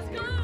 Let's go!